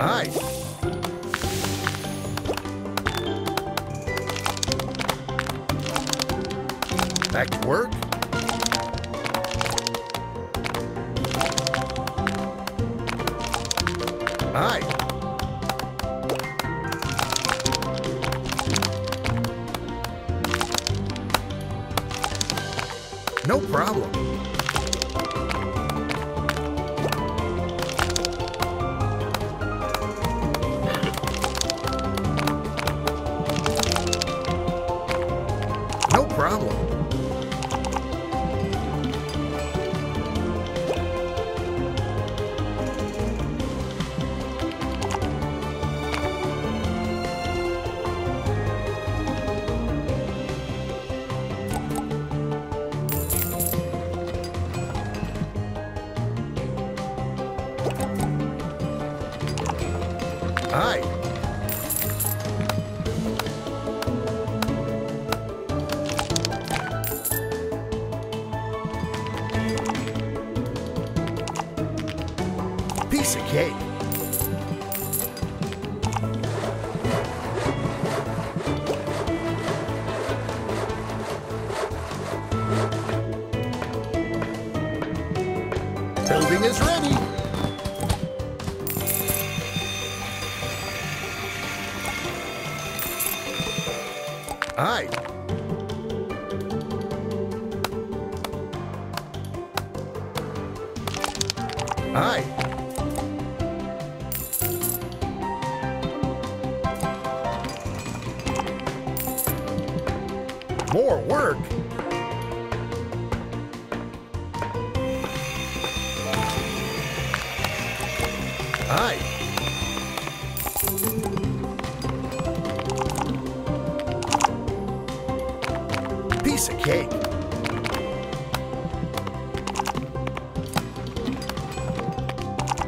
Aye. Back to work? Aye. No problem. Problem. Aye. Piece of cake. Building is ready. Aye. Aye. More work. Aye. Piece of cake.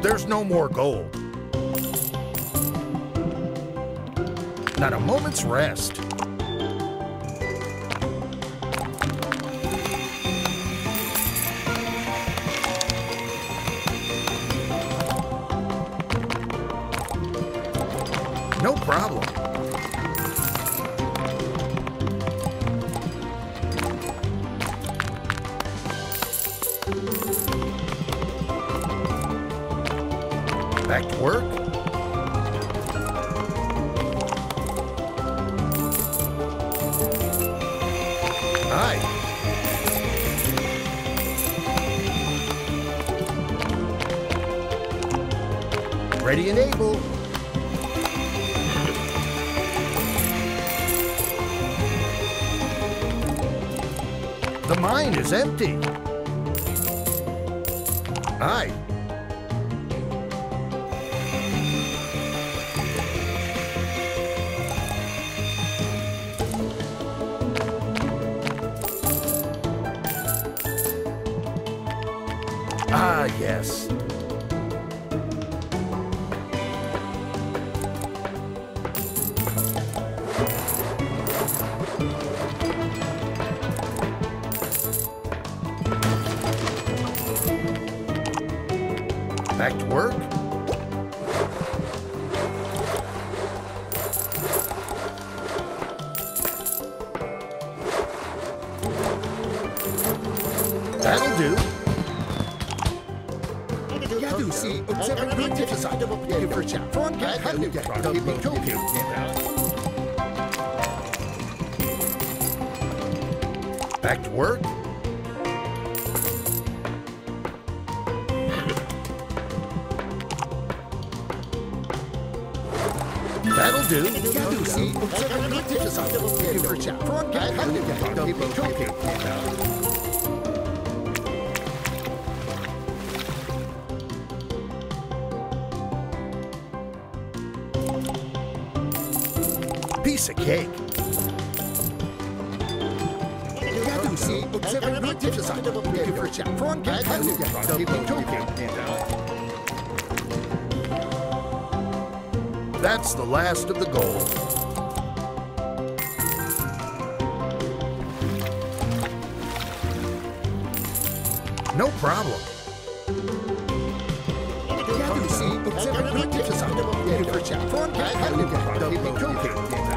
There's no more gold. Not a moment's rest. Problem. Back to work? Aye. Ready and able. The mine is empty. Aye. Ah, yes. Back to work? That'll do. Ja, si, observujte vzadu, jak vrča. Fronka, hadu, Back to work? That'll do. Ja, si, observujte vzadu, jak vrča. Fronka, hadu, jak to Piece of cake. Ja, si, observujte vzadu, jak vrča. Fronka, hadu, jak to That's the last of the gold. No problem. Ja, si, observujte vzadu, Thank you for chat. Foreign cat, hello, cat, double cocaine.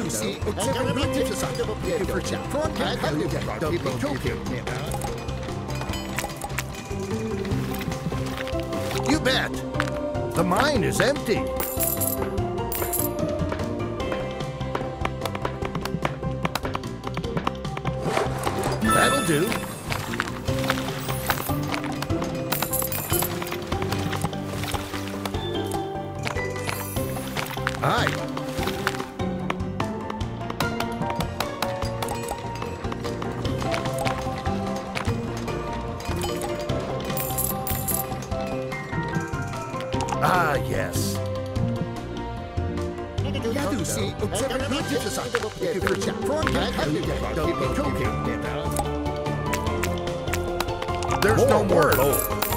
Thank you for hello, cat, double cocaine. You bet. The mine is empty. That'll do. Aye. Ah, yes. Yadu, see, observe active you for chat. Foreign cat, hello, cat, double cocaine. There's no more.